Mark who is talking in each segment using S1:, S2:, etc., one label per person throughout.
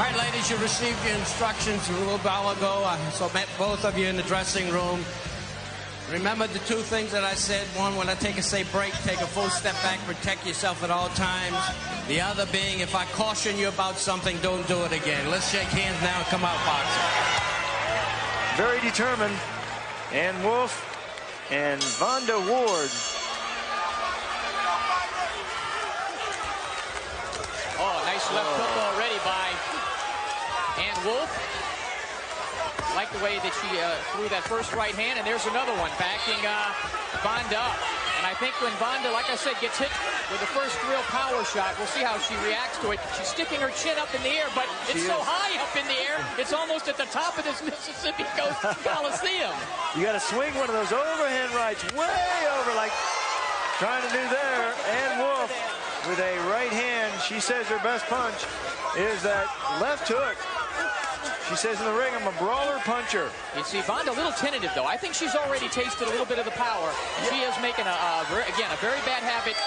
S1: All right, ladies, you received your instructions a little while ago. I so met both of you in the dressing room. Remember the two things that I said. One, when I take a say break, take a full step back, protect yourself at all times. The other being, if I caution you about something, don't do it again. Let's shake hands now. And come out, boxer.
S2: Very determined. Ann Wolfe and Vonda Ward.
S3: Oh, nice left oh. hook already by Ann Wolfe, Like the way that she uh, threw that first right hand, and there's another one backing uh, Vonda up. And I think when Vonda, like I said, gets hit with the first real power shot, we'll see how she reacts to it. She's sticking her chin up in the air, but it's so high up in the air, it's almost at the top of this Mississippi Coast Coliseum.
S2: You got to swing one of those overhand rights way over, like trying to do there. And Wolfe with a right hand. She says her best punch is that left hook. She says in the ring, I'm a brawler puncher.
S3: You see, Vonda a little tentative, though. I think she's already tasted a little bit of the power. She is making, a, a again, a very bad habit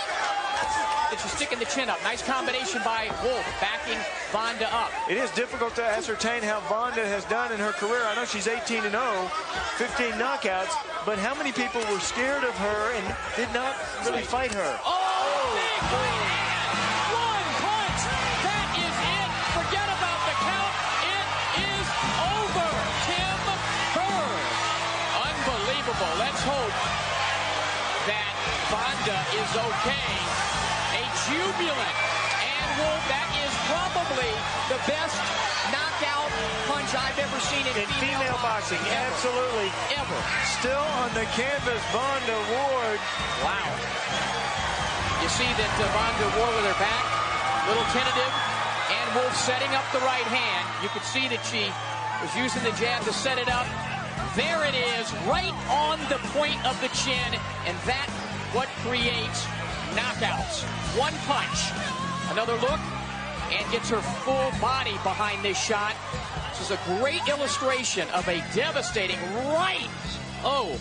S3: that she's sticking the chin up. Nice combination by Wolfe, backing Vonda up.
S2: It is difficult to ascertain how Vonda has done in her career. I know she's 18 and 0, 15 knockouts, but how many people were scared of her and did not really fight her?
S3: Oh, big Vonda is okay. A jubilant Ann Wolfe. That is probably the best knockout punch I've ever seen in,
S2: In female boxing,
S3: Ever.
S2: absolutely.
S3: Ever.
S2: Still on the canvas, Vonda Ward.
S3: Wow. You see that uh, Vonda Ward with her back, little tentative, and Wolfe setting up the right hand. You could see that she was using the jab to set it up. There it is, right on the point of the chin, and that what creates knockouts. One punch. Another look, and gets her full body behind this shot. This is a great illustration of a devastating right. Oh,